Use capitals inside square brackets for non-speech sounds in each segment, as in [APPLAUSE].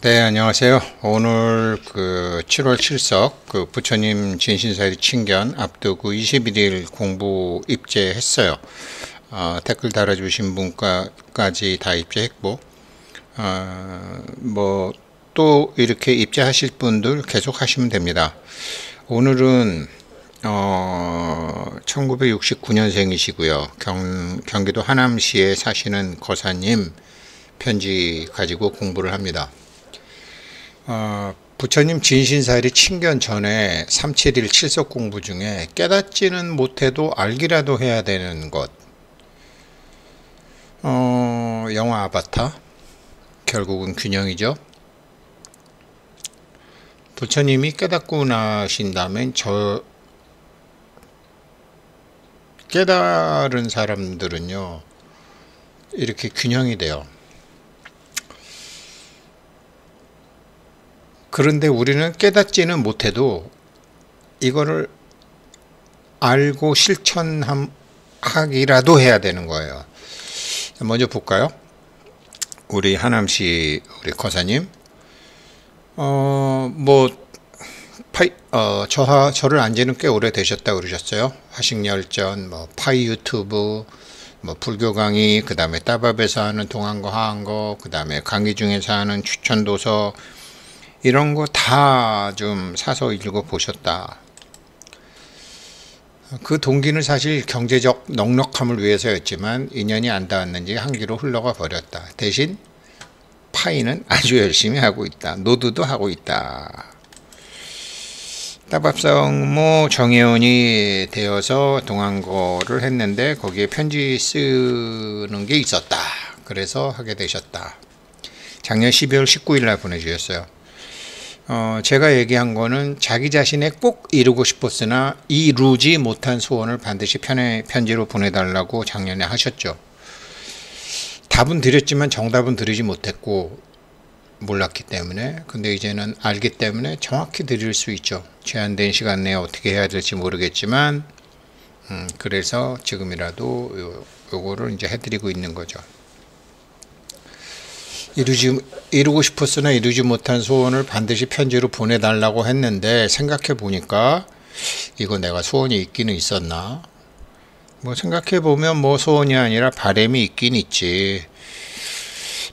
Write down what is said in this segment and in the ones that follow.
네, 안녕하세요. 오늘 그 7월 7석 그 부처님 진신사리 친견 앞두고 21일 공부 입제했어요. 어, 댓글 달아주신 분까지 다 입제했고, 어, 뭐, 또 이렇게 입제하실 분들 계속 하시면 됩니다. 오늘은, 어, 1969년생이시고요. 경, 경기도 하남시에 사시는 거사님 편지 가지고 공부를 합니다. 어, 부처님 진신사리 친견 전에 371 7석 공부 중에 깨닫지는 못해도 알기라도 해야 되는 것. 어, 영화 아바타. 결국은 균형이죠. 부처님이 깨닫고 나신다면 저 깨달은 사람들은요, 이렇게 균형이 돼요. 그런데 우리는 깨닫지는 못해도 이거를 알고 실천하기라도 해야 되는 거예요. 먼저 볼까요? 우리 하남시 우리 거사님, 어, 뭐, 파이, 어, 저, 저를 안지는 꽤 오래 되셨다 그러셨어요. 화식열전, 뭐, 파이 유튜브, 뭐, 불교 강의, 그 다음에 따밥에서 하는 동안거, 하한거, 그 다음에 강의 중에서 하는 추천 도서, 이런 거 다 좀 사서 읽어 보셨다. 그 동기는 사실 경제적 넉넉함을 위해서였지만 인연이 안 닿았는지 한기로 흘러가 버렸다. 대신 파이는 아주 열심히 하고 있다. 노드도 하고 있다. 따밥성모 정혜원이 되어서 동안거를 했는데 거기에 편지 쓰는 게 있었다. 그래서 하게 되셨다. 작년 12월 19일 날 보내주셨어요. 어, 제가 얘기한 거는 자기 자신의 꼭 이루고 싶었으나 이루지 못한 소원을 반드시 편에, 편지로 보내달라고 작년에 하셨죠. 답은 드렸지만 정답은 드리지 못했고 몰랐기 때문에 근데 이제는 알기 때문에 정확히 드릴 수 있죠. 제한된 시간 내에 어떻게 해야 될지 모르겠지만 음, 그래서 지금이라도 요, 요거를 이제 해드리고 있는 거죠. 이루지, 이루고 싶었으나 이루지 못한 소원을 반드시 편지로 보내달라고 했는데 생각해 보니까 이거 내가 소원이 있기는 있었나? 뭐 생각해 보면 뭐 소원이 아니라 바램이 있긴 있지.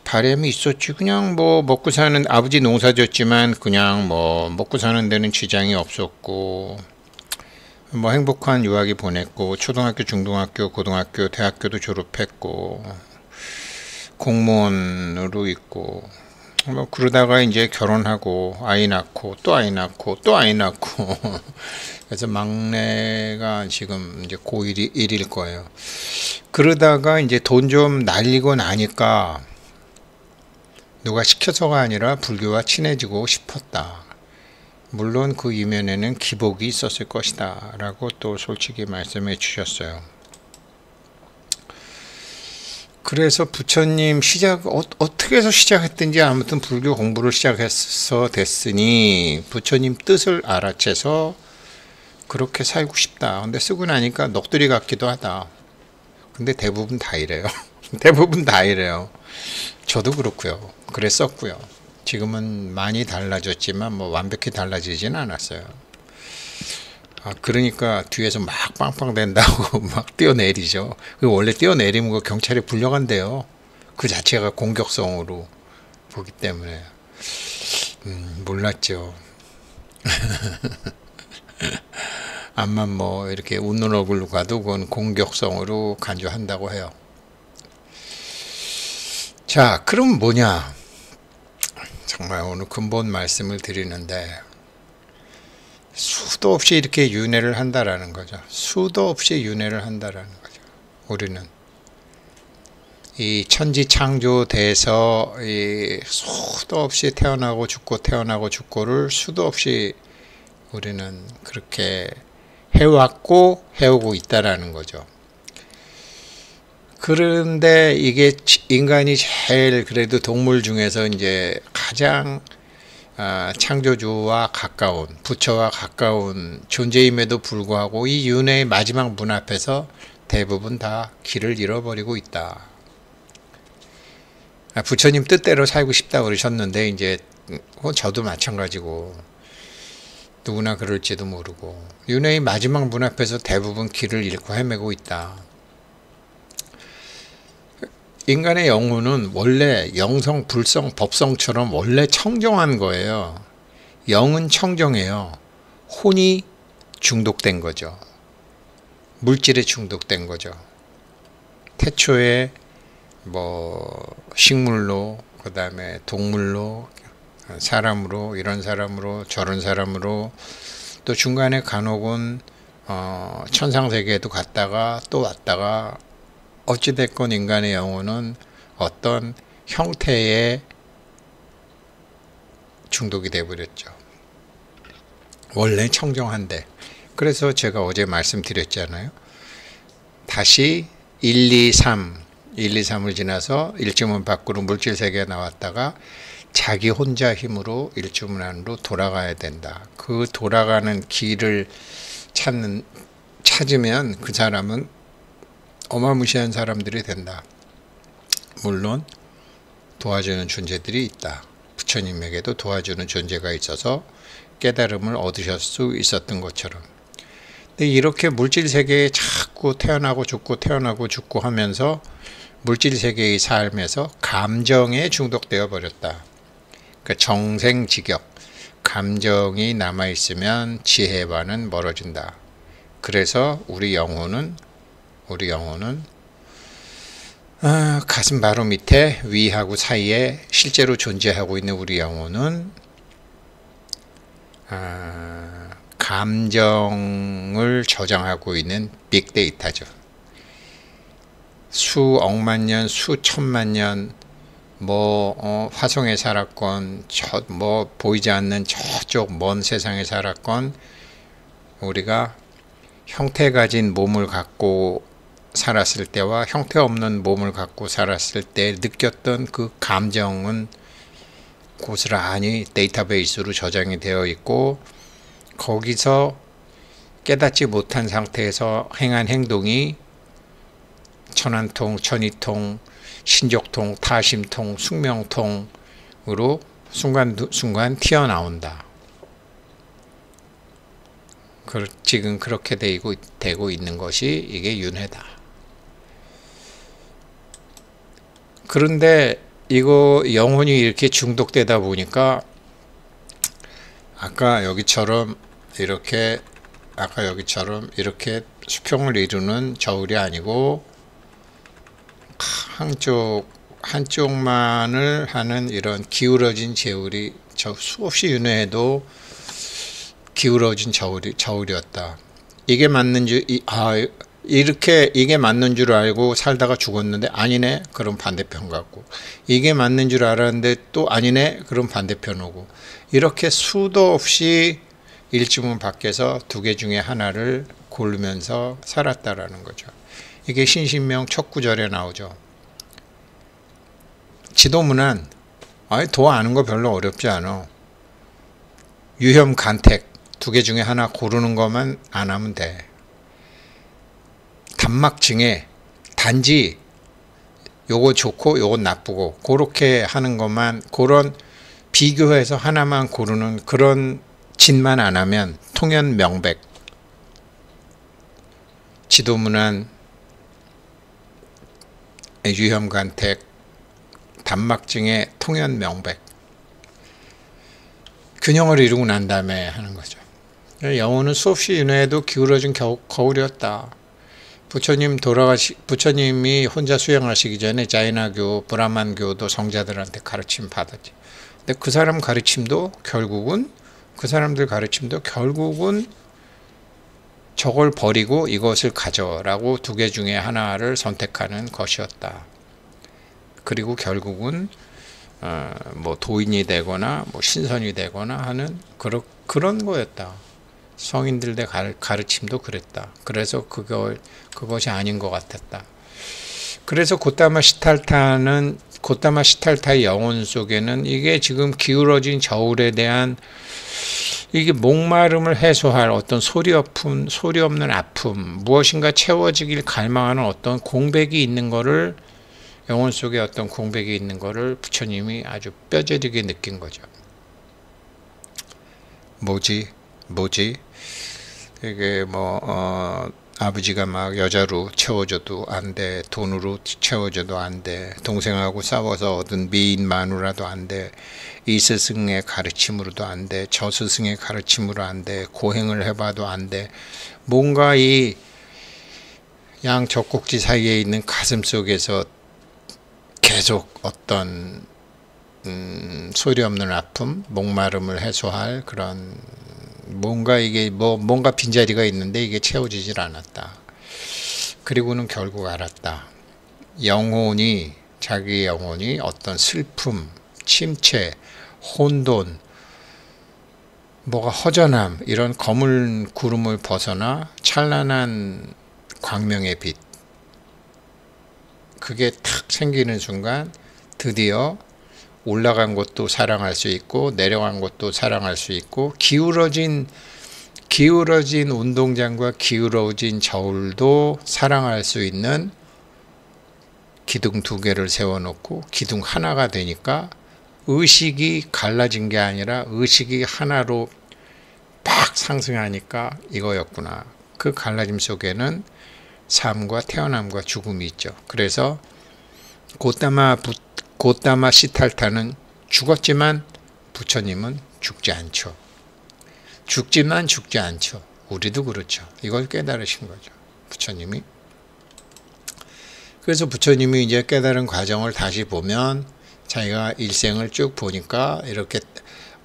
바램이 있었지. 그냥 뭐 먹고 사는 아버지 농사졌지만 그냥 뭐 먹고 사는 데는 지장이 없었고 뭐 행복한 유학이 보냈고 초등학교, 중등학교, 고등학교, 대학교도 졸업했고 공무원으로 있고 뭐 그러다가 이제 결혼하고 아이 낳고 또 아이 낳고 또 아이 낳고 [LAUGHS] 그래서 막내가 지금 이제 고1이 1일 거예요. 그러다가 이제 돈 좀 날리고 나니까 누가 시켜서가 아니라 불교와 친해지고 싶었다. 물론 그 이면에는 기복이 있었을 것이다. 라고 또 솔직히 말씀해 주셨어요. 그래서 부처님 시작 어, 떻게 해서 시작했든지 아무튼 불교 공부를 시작해서 됐으니 부처님 뜻을 알아채서 그렇게 살고 싶다. 근데 쓰고 나니까 넋두리 같기도 하다. 근데 대부분 다 이래요. [LAUGHS] 대부분 다 이래요. 저도 그렇고요. 그랬었고요. 지금은 많이 달라졌지만 뭐 완벽히 달라지진 않았어요. 아, 그러니까 뒤에서 막 빵빵 된다고 [LAUGHS] 막 뛰어내리죠. 그 원래 뛰어내리면 그 경찰에 불려간대요. 그 자체가 공격성으로 보기 때문에. 음, 몰랐죠. [LAUGHS] 암만 뭐 이렇게 웃는 얼굴로 가도 그건 공격성으로 간주한다고 해요. 자, 그럼 뭐냐? 정말 오늘 근본 말씀을 드리는데 수도 없이 이렇게 윤회를 한다라는 거죠. 수도 없이 윤회를 한다라는 거죠. 우리는 이 천지 창조돼서 이 수도 없이 태어나고 죽고 태어나고 죽고를 수도 없이 우리는 그렇게 해왔고 해오고 있다라는 거죠. 그런데 이게 인간이 제일 그래도 동물 중에서 이제 가장 아, 창조주와 가까운 부처와 가까운 존재임에도 불구하고 이 윤회의 마지막 문 앞에서 대부분 다 길을 잃어버리고 있다. 아, 부처님 뜻대로 살고 싶다 그러셨는데 이제 그건 저도 마찬가지고 누구나 그럴지도 모르고 윤회의 마지막 문 앞에서 대부분 길을 잃고 헤매고 있다. 인간의 영혼은 원래 영성, 불성, 법성처럼 원래 청정한 거예요. 영은 청정해요. 혼이 중독된 거죠. 물질에 중독된 거죠. 태초에 뭐 식물로 그 다음에 동물로 사람으로 이런 사람으로 저런 사람으로 또 중간에 간혹은 어, 천상 세계에도 갔다가 또 왔다가 어찌됐건 인간의 영혼은 어떤 형태의 중독이 되어버렸죠. 원래 청정한데. 그래서 제가 어제 말씀드렸잖아요. 다시 1, 2, 3, 1, 2, 3을 지나서 일주문 밖으로 물질 세계에 나왔다가 자기 혼자 힘으로 일주문 안으로 돌아가야 된다. 그 돌아가는 길을 찾는 찾으면 그 사람은 어마무시한 사람들이 된다. 물론 도와주는 존재들이 있다. 부처님에게도 도와주는 존재가 있어서 깨달음을 얻으실 수 있었던 것처럼. 근데 이렇게 물질 세계에 자꾸 태어나고 죽고 태어나고 죽고 하면서 물질 세계의 삶에서 감정에 중독되어 버렸다. 그러니까 정생지격, 감정이 남아 있으면 지혜와는 멀어진다. 그래서 우리 영혼은 우리 영혼은 아, 가슴 바로 밑에 위하고 사이에 실제로 존재하고 있는 우리 영혼은 아, 감정을 저장하고 있는 빅데이터죠. 수억만 년, 수천만 년, 뭐 어, 화성에 살았건, 저, 뭐 보이지 않는 저쪽 먼 세상에 살았건, 우리가 형태 가진 몸을 갖고 살았을 때와 형태 없는 몸을 갖고 살았을 때 느꼈던 그 감정은 고스란히 데이터베이스로 저장이 되어 있고 거기서 깨닫지 못한 상태에서 행한 행동이 천안통, 천이통, 신족통, 타심통, 숙명통으로 순간순간 튀어나온다. 지금 그렇게 되고, 되고 있는 것이 이게 윤회다. 그런데 이거 영혼이 이렇게 중독되다 보니까 아까 여기처럼 이렇게 아까 여기처럼 이렇게 수평을 이루는 저울이 아니고 한쪽 한쪽만을 하는 이런 기울어진 제울이 저 수없이 윤회해도 기울어진 저울이 저울이었다. 이게 맞는 줄, 이, 아, 이렇게 이게 맞는 줄 알고 살다가 죽었는데 아니네 그럼 반대편 같고 이게 맞는 줄 알았는데 또 아니네 그럼 반대편 오고 이렇게 수도 없이 일주문 밖에서 두 개 중에 하나를 고르면서 살았다라는 거죠. 이게 신신명 첫 구절에 나오죠. 지도문안 아니 도 아는 거 별로 어렵지 않아. 유혐 간택 두 개 중에 하나 고르는 것만 안 하면 돼. 단막증에 단지 요거 좋고 요거 나쁘고 그렇게 하는 것만 그런 비교해서 하나만 고르는 그런 짓만 안 하면 통연 명백 지도문안 유혐간택 단막증의 통연 명백 균형을 이루고 난 다음에 하는 거죠. 영혼은 수없이 윤회에도 기울어진 거울이었다. 부처님 돌아가시 부처님이 혼자 수행하시기 전에 자이나교, 브라만교도 성자들한테 가르침 받았지. 근데 그 사람 가르침도 결국은 그 사람들 가르침도 결국은 저걸 버리고 이것을 가져라고 두 개 중에 하나를 선택하는 것이었다. 그리고 결국은 어, 뭐 도인이 되거나 뭐 신선이 되거나 하는 그런 그런 거였다. 성인들의 가르침도 그랬다. 그래서 그걸 그것이 아닌 것 같았다. 그래서 고타마 시탈타는 고타마 시탈타의 영혼 속에는 이게 지금 기울어진 저울에 대한 이게 목마름을 해소할 어떤 소리 없음, 소리 없는 아픔, 무엇인가 채워지길 갈망하는 어떤 공백이 있는 거를 영혼 속에 어떤 공백이 있는 거를 부처님이 아주 뼈저리게 느낀 거죠. 뭐지 뭐지 이게 뭐 어, 아버지가 막 여자로 채워줘도 안 돼, 돈으로 채워줘도 안 돼, 동생하고 싸워서 얻은 미인 마누라도 안 돼, 이 스승의 가르침으로도 안 돼, 저 스승의 가르침으로 안 돼, 고행을 해봐도 안 돼. 뭔가 이 양 젖꼭지 사이에 있는 가슴 속에서 계속 어떤 음, 소리 없는 아픔, 목마름을 해소할 그런 뭔가 이게 뭐 뭔가 빈자리가 있는데 이게 채워지질 않았다. 그리고는 결국 알았다. 영혼이 자기 영혼이 어떤 슬픔, 침체, 혼돈, 뭐가 허전함 이런 거물 구름을 벗어나 찬란한 광명의 빛 그게 탁 생기는 순간 드디어 올라간 것도 사랑할 수 있고 내려간 것도 사랑할 수 있고 기울어진 기울어진 운동장과 기울어진 저울도 사랑할 수 있는 기둥 두 개를 세워놓고 기둥 하나가 되니까 의식이 갈라진 게 아니라 의식이 하나로 팍 상승하니까 이거였구나. 그 갈라짐 속에는 삶과 태어남과 죽음이 있죠. 그래서 고타마 고타마 시탈타는 죽었지만 부처님은 죽지 않죠. 죽지만 죽지 않죠. 우리도 그렇죠. 이걸 깨달으신 거죠. 부처님이. 그래서 부처님이 이제 깨달은 과정을 다시 보면 자기가 일생을 쭉 보니까 이렇게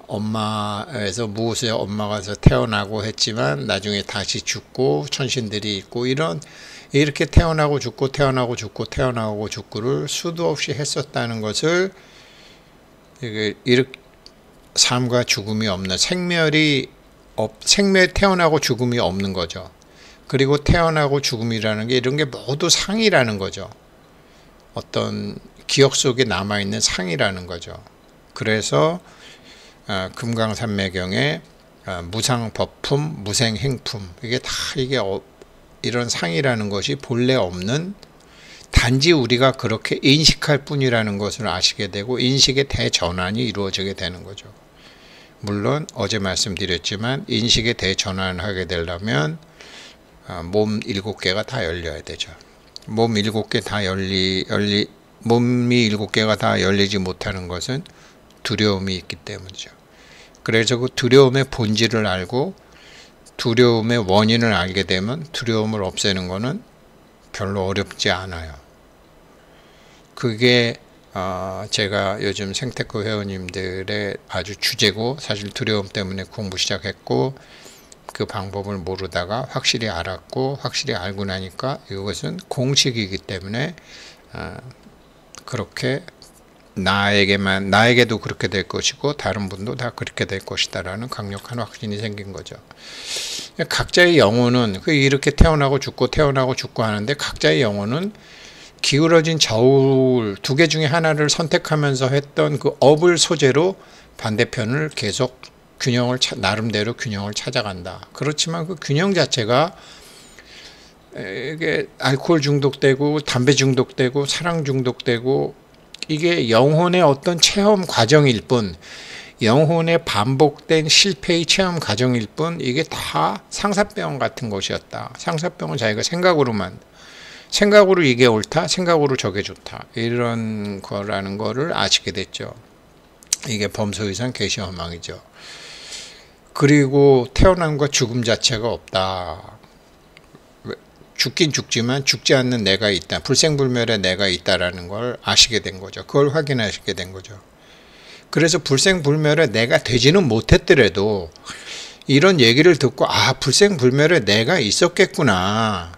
엄마에서 무엇에 엄마가서 태어나고 했지만 나중에 다시 죽고 천신들이 있고 이런 이렇게 태어나고 죽고 태어나고 죽고 태어나고 죽고를 수도 없이 했었다는 것을 이렇게 삶과 죽음이 없는 생멸이 없, 생멸 태어나고 죽음이 없는 거죠. 그리고 태어나고 죽음이라는 게 이런 게 모두 상이라는 거죠. 어떤 기억 속에 남아 있는 상이라는 거죠. 그래서 어, 금강산매경에 어, 무상법품, 무생행품 이게 다 이게 어, 이런 상이라는 것이 본래 없는 단지 우리가 그렇게 인식할 뿐이라는 것을 아시게 되고 인식의 대전환이 이루어지게 되는 거죠. 물론 어제 말씀드렸지만 인식의 대전환을 하게 되려면 몸 일곱 개가 다 열려야 되죠. 몸 일곱 개 다 열리 열리 몸이 일곱 개가 다 열리지 못하는 것은 두려움이 있기 때문이죠. 그래서 그 두려움의 본질을 알고 두려움의 원인을 알게 되면 두려움을 없애는 것은 별로 어렵지 않아요. 그게 어 제가 요즘 생태코 회원님들의 아주 주제고 사실 두려움 때문에 공부 시작했고 그 방법을 모르다가 확실히 알았고 확실히 알고 나니까 이것은 공식이기 때문에 어 그렇게 나에게만 나에게도 그렇게 될 것이고 다른 분도 다 그렇게 될 것이다라는 강력한 확신이 생긴 거죠. 각자의 영혼은 그 이렇게 태어나고 죽고 태어나고 죽고 하는데 각자의 영혼은 기울어진 저울 두 개 중에 하나를 선택하면서 했던 그 업을 소재로 반대편을 계속 균형을 나름대로 균형을 찾아간다. 그렇지만 그 균형 자체가 이게 알코올 중독되고 담배 중독되고 사랑 중독되고 이게 영혼의 어떤 체험 과정일 뿐 영혼의 반복된 실패의 체험 과정일 뿐 이게 다 상사병 같은 것이었다. 상사병은 자기가 생각으로만 생각으로 이게 옳다, 생각으로 저게 좋다 이런 거라는 거를 아시게 됐죠. 이게 범소이상 개시허망이죠. 그리고 태어남과 죽음 자체가 없다. 죽긴 죽지만 죽지 않는 내가 있다. 불생불멸의 내가 있다라는 걸 아시게 된 거죠. 그걸 확인하시게 된 거죠. 그래서 불생불멸의 내가 되지는 못했더라도 이런 얘기를 듣고 아 불생불멸의 내가 있었겠구나.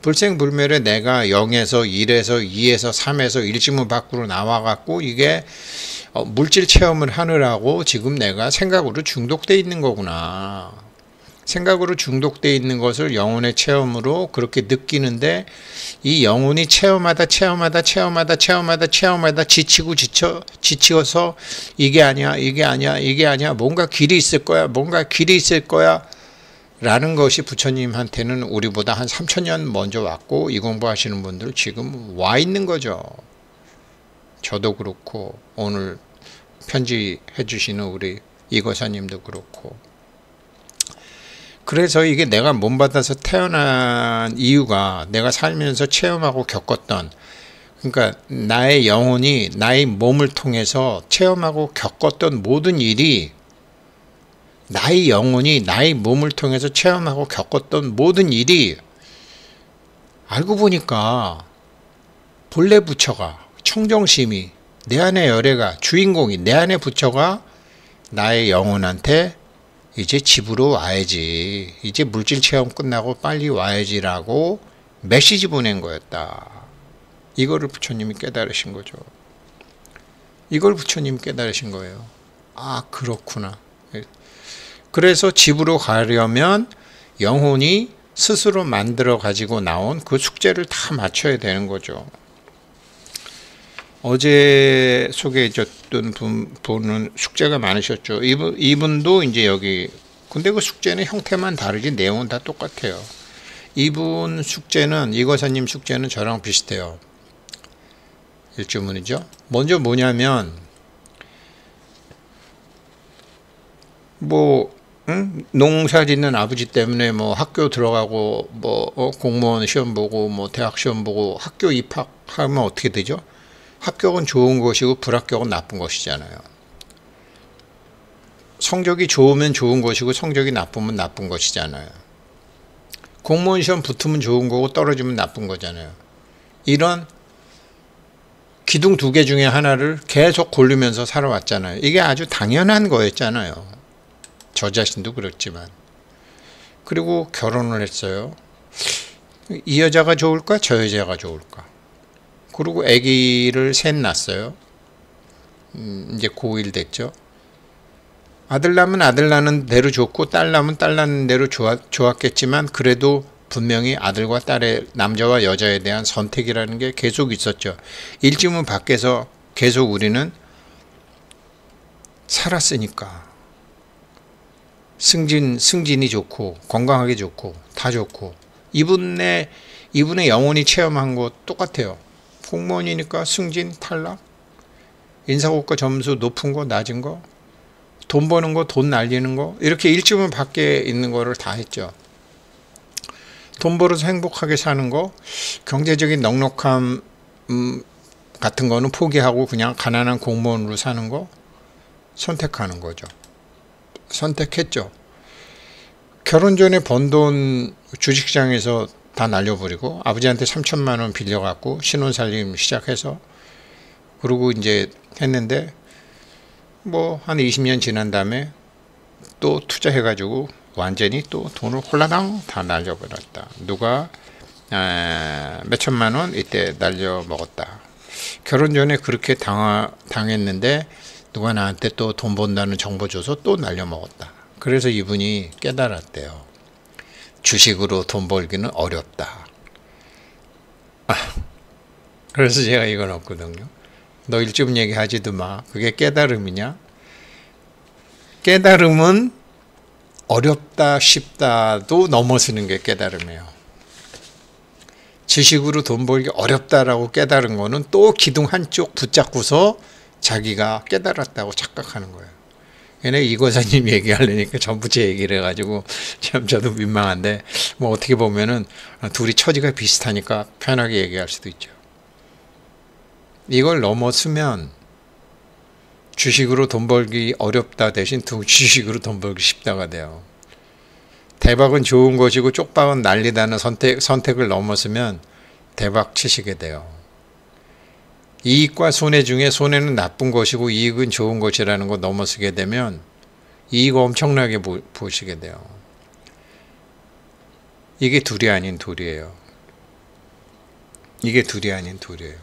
불생불멸의 내가 0에서 1에서 2에서 3에서 일지문 밖으로 나와갖고 이게 어, 물질 체험을 하느라고 지금 내가 생각으로 중독돼 있는 거구나. 생각으로 중독돼 있는 것을 영혼의 체험으로 그렇게 느끼는데 이 영혼이 체험하다 체험하다 체험하다 체험하다 체험하다 지치고 지쳐 지치어서 이게 아니야 이게 아니야 이게 아니야 뭔가 길이 있을 거야 뭔가 길이 있을 거야 라는 것이 부처님한테는 우리보다 한 3천 년 먼저 왔고 이 공부하시는 분들 지금 와 있는 거죠. 저도 그렇고 오늘 편지해 주시는 우리 이거사님도 그렇고 그래서 이게 내가 몸받아서 태어난 이유가 내가 살면서 체험하고 겪었던 그러니까 나의 영혼이 나의 몸을 통해서 체험하고 겪었던 모든 일이 나의 영혼이 나의 몸을 통해서 체험하고 겪었던 모든 일이 알고 보니까 본래 부처가 청정심이 내 안의 열애가 주인공이 내 안의 부처가 나의 영혼한테 이제 집으로 와야지. 이제 물질 체험 끝나고 빨리 와야지라고 메시지 보낸 거였다. 이거를 부처님이 깨달으신 거죠. 이걸 부처님 깨달으신 거예요. 아, 그렇구나. 그래서 집으로 가려면 영혼이 스스로 만들어 가지고 나온 그 숙제를 다 맞춰야 되는 거죠. 어제 소개해줬던 분, 분은 숙제가 많으셨죠. 이분, 이분도 이제 여기, 근데 그 숙제는 형태만 다르지 내용은 다 똑같아요. 이분 숙제는, 이 거사님 숙제는 저랑 비슷해요. 일주문이죠. 먼저 뭐냐면, 뭐, 응? 농사 짓는 아버지 때문에 뭐 학교 들어가고 뭐 어, 공무원 시험 보고 뭐 대학 시험 보고 학교 입학하면 어떻게 되죠? 합격은 좋은 것이고 불합격은 나쁜 것이잖아요. 성적이 좋으면 좋은 것이고 성적이 나쁘면 나쁜 것이잖아요. 공무원 시험 붙으면 좋은 거고 떨어지면 나쁜 거잖아요. 이런 기둥 두 개 중에 하나를 계속 고르면서 살아왔잖아요. 이게 아주 당연한 거였잖아요. 저 자신도 그렇지만. 그리고 결혼을 했어요. 이 여자가 좋을까? 저 여자가 좋을까? 그리고 아기를 셋 낳았어요. 음, 이제 고1 됐죠. 아들 낳으면 아들 낳는 대로 좋고 딸 낳으면 딸 낳는 대로 좋았, 좋았겠지만 그래도 분명히 아들과 딸의 남자와 여자에 대한 선택이라는 게 계속 있었죠. 일주문 밖에서 계속 우리는 살았으니까 승진 승진이 좋고 건강하게 좋고 다 좋고 이분의 이분의 영혼이 체험한 거 똑같아요. 공무원이니까 승진 탈락. 인사고과 점수 높은 거 낮은 거 돈 버는 거 돈 날리는 거 이렇게 일주문 밖에 있는 거를 다 했죠. 돈 벌어서 행복하게 사는 거 경제적인 넉넉함 음, 같은 거는 포기하고 그냥 가난한 공무원으로 사는 거 선택하는 거죠. 선택했죠. 결혼 전에 번 돈 주식시장에서 다 날려버리고 아버지한테 3천만 원 빌려갖고 신혼살림 시작해서 그러고 이제 했는데 뭐 한 20년 지난 다음에 또 투자해가지고 완전히 또 돈을 홀라당 다 날려버렸다. 누가 아, 몇 천만 원 이때 날려 먹었다. 결혼 전에 그렇게 당하, 당했는데 누가 나한테 또 돈 번다는 정보 줘서 또 날려 먹었다. 그래서 이분이 깨달았대요. 주식으로 돈 벌기는 어렵다. 아, 그래서 제가 이건 없거든요. 너 일좀 얘기하지도 마. 그게 깨달음이냐? 깨달음은 어렵다, 쉽다도 넘어서는 게 깨달음이에요. 지식으로 돈 벌기 어렵다라고 깨달은 거는 또 기둥 한쪽 붙잡고서 자기가 깨달았다고 착각하는 거예요. 얘네 이거사님 얘기하려니까 전부 제 얘기를 해가지고 참 저도 민망한데 뭐 어떻게 보면은 둘이 처지가 비슷하니까 편하게 얘기할 수도 있죠. 이걸 넘었으면 주식으로 돈 벌기 어렵다 대신 주식으로 돈 벌기 쉽다가 돼요. 대박은 좋은 것이고 쪽박은 난리다는 선택, 선택을 넘었으면 대박 치시게 돼요. 이익과 손해 중에 손해는 나쁜 것이고 이익은 좋은 것이라는 거 넘어서게 되면 이익 엄청나게 보, 보시게 돼요. 이게 둘이 아닌 둘이에요. 이게 둘이 아닌 둘이에요.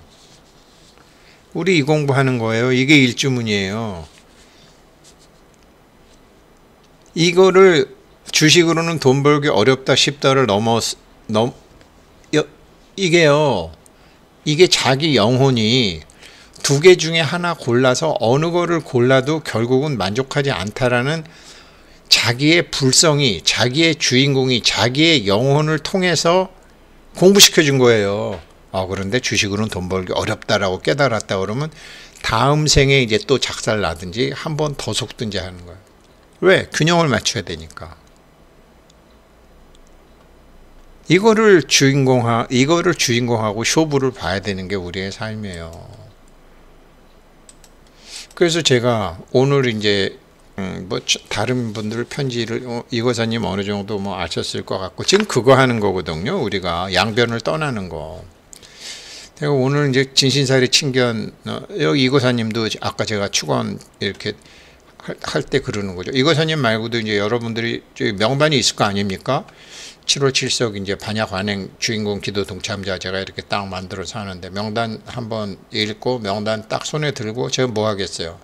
우리 이 공부하는 거예요. 이게 일주문이에요. 이거를 주식으로는 돈 벌기 어렵다 쉽다를 넘어 넘 이게요. 이게 자기 영혼이 두 개 중에 하나 골라서 어느 거를 골라도 결국은 만족하지 않다라는 자기의 불성이, 자기의 주인공이 자기의 영혼을 통해서 공부시켜 준 거예요. 아, 그런데 주식으로는 돈 벌기 어렵다라고 깨달았다 그러면 다음 생에 이제 또 작살 나든지 한 번 더 속든지 하는 거예요. 왜? 균형을 맞춰야 되니까. 이거를 주인공하 이거를 주인공하고 쇼부를 봐야 되는 게 우리의 삶이에요. 그래서 제가 오늘 이제 음, 뭐 다른 분들 편지를 어, 이거사님 어느 정도 뭐 아셨을 것 같고 지금 그거 하는 거거든요. 우리가 양변을 떠나는 거. 제가 오늘 이제 진신사리 친견 어, 여기 이거사님도 아까 제가 축원 이렇게 할때 그러는 거죠. 이거사님 말고도 이제 여러분들이 명반이 있을 거 아닙니까? 7월 7석 이제 반야 관행 주인공 기도 동참자 제가 이렇게 딱 만들어서 하는데 명단 한번 읽고 명단 딱 손에 들고 제가 뭐 하겠어요?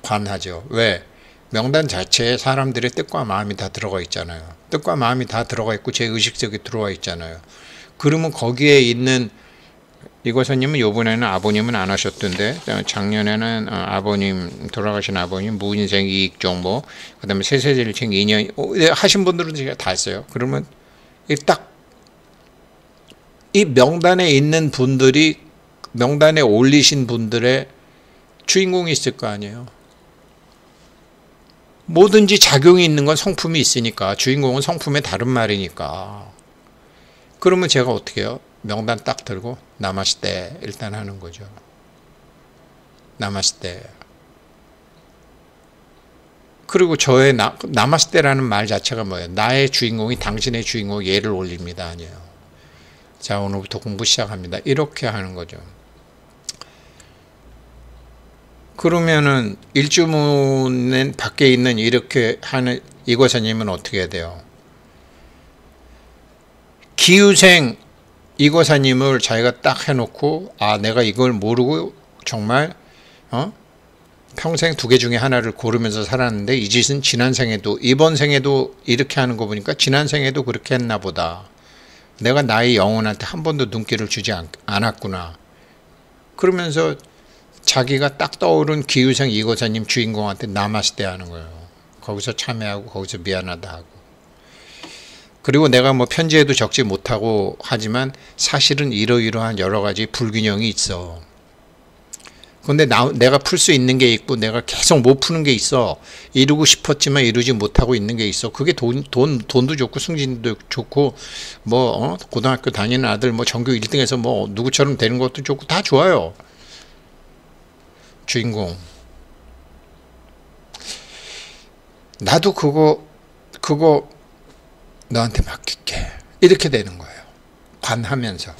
관하죠. 왜? 명단 자체에 사람들의 뜻과 마음이 다 들어가 있잖아요. 뜻과 마음이 다 들어가 있고 제 의식 속에 들어와 있잖아요. 그러면 거기에 있는 이거사님은 요번에는 아버님은 안 하셨던데 작년에는 어, 아버님 돌아가신 아버님 무인생 이익 정보 그다음에 세세일책 2년 네, 하신 분들은 제가 다 했어요. 그러면 딱 이 명단에 있는 분들이 명단에 올리신 분들의 주인공이 있을 거 아니에요. 뭐든지 작용이 있는 건 성품이 있으니까 주인공은 성품의 다른 말이니까. 그러면 제가 어떻게 해요? 명단 딱 들고 나마스테 일단 하는 거죠. 나마스테. 그리고 저의 나, 나마스테라는 말 자체가 뭐예요? 나의 주인공이 당신의 주인공 얘를 올립니다. 아니에요. 자, 오늘부터 공부 시작합니다. 이렇게 하는 거죠. 그러면은 일주문은 밖에 있는 이렇게 하는 이거사님은 어떻게 해야 돼요? 기후생 이거사님을 자기가 딱 해놓고 아 내가 이걸 모르고 정말 어 평생 두 개 중에 하나를 고르면서 살았는데 이 짓은 지난 생에도 이번 생에도 이렇게 하는 거 보니까 지난 생에도 그렇게 했나 보다. 내가 나의 영혼한테 한 번도 눈길을 주지 않, 않았구나. 그러면서 자기가 딱 떠오른 기후생 이거사님 주인공한테 남았을 때 하는 거예요. 거기서 참여하고 거기서 미안하다 하고. 그리고 내가 뭐 편지에도 적지 못하고 하지만 사실은 이러이러한 여러 가지 불균형이 있어. 근데 나, 내가 풀 수 있는 게 있고 내가 계속 못 푸는 게 있어. 이루고 싶었지만 이루지 못하고 있는 게 있어. 그게 돈, 돈, 돈도 좋고 승진도 좋고 뭐, 어? 고등학교 다니는 아들 뭐 전교 1등해서 뭐 누구처럼 되는 것도 좋고 다 좋아요. 주인공. 나도 그거, 그거 너한테 맡길게. 이렇게 되는 거예요. 관하면서.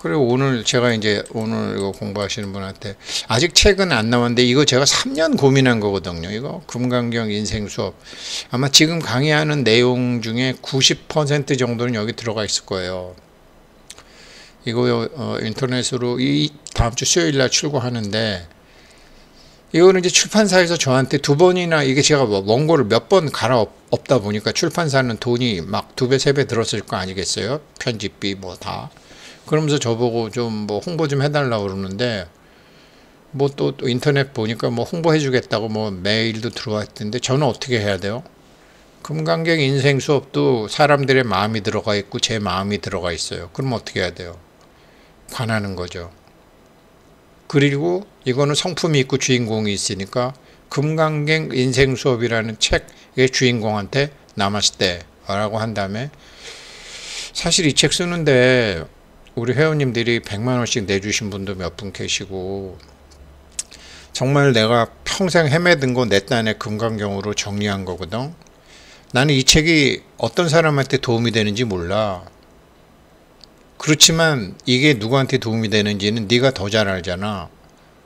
그리고 오늘 제가 이제 오늘 이거 공부하시는 분한테 아직 책은 안 나왔는데 이거 제가 3년 고민한 거거든요. 이거 금강경 인생 수업. 아마 지금 강의하는 내용 중에 90% 정도는 여기 들어가 있을 거예요. 이거 어, 인터넷으로 이 다음 주 수요일 날 출고하는데 이거는 이제 출판사에서 저한테 두 번이나 이게 제가 뭐 원고를 몇 번 갈아 엎다 보니까 출판사는 돈이 막 두 배, 세 배 들었을 거 아니겠어요? 편집비 뭐 다. 그러면서 저보고 좀 뭐 홍보 좀 해달라고 그러는데 뭐또 인터넷 보니까 뭐 홍보해 주겠다고 뭐 메일도 들어왔던데 저는 어떻게 해야 돼요? 금강경 인생 수업도 사람들의 마음이 들어가 있고 제 마음이 들어가 있어요. 그럼 어떻게 해야 돼요? 관하는 거죠. 그리고 이거는 성품이 있고 주인공이 있으니까 금강경 인생 수업이라는 책의 주인공한테 남았을 때라고 한 다음에 사실 이 책 쓰는데 우리 회원님들이 100만 원씩 내주신 분도 몇 분 계시고 정말 내가 평생 헤매든 거 내 딴의 금강경으로 정리한 거거든. 나는 이 책이 어떤 사람한테 도움이 되는지 몰라. 그렇지만 이게 누구한테 도움이 되는지는 네가 더 잘 알잖아.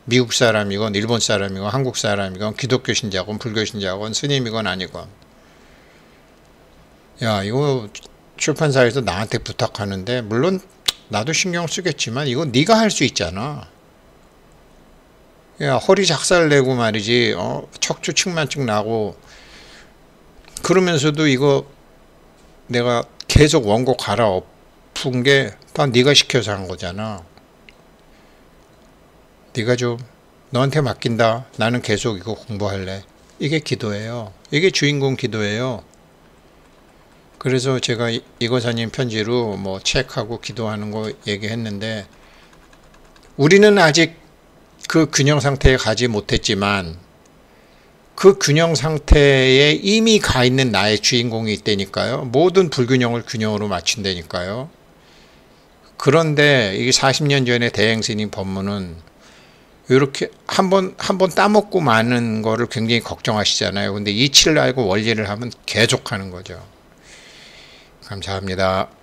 미국 사람이건 일본 사람이건 한국 사람이건 기독교 신자건 불교 신자건 스님이건 아니건. 야 이거 출판사에서 나한테 부탁하는데 물론 나도 신경 쓰겠지만 이거 네가 할 수 있잖아. 야 허리 작살 내고 말이지 어, 척추 측만증 나고 그러면서도 이거 내가 계속 원고 갈아엎은 게 다 네가 시켜서 한 거잖아. 네가 좀 너한테 맡긴다. 나는 계속 이거 공부할래. 이게 기도예요. 이게 주인공 기도예요. 그래서 제가 이거사님 편지로 뭐 책하고 기도하는 거 얘기했는데 우리는 아직 그 균형 상태에 가지 못했지만 그 균형 상태에 이미 가 있는 나의 주인공이 있다니까요. 모든 불균형을 균형으로 맞춘다니까요. 그런데 이게 40년 전에 대행스님 법문은 이렇게 한 번 한 번 따먹고 마는 거를 굉장히 걱정하시잖아요. 근데 이치를 알고 원리를 하면 계속 하는 거죠. 감사합니다.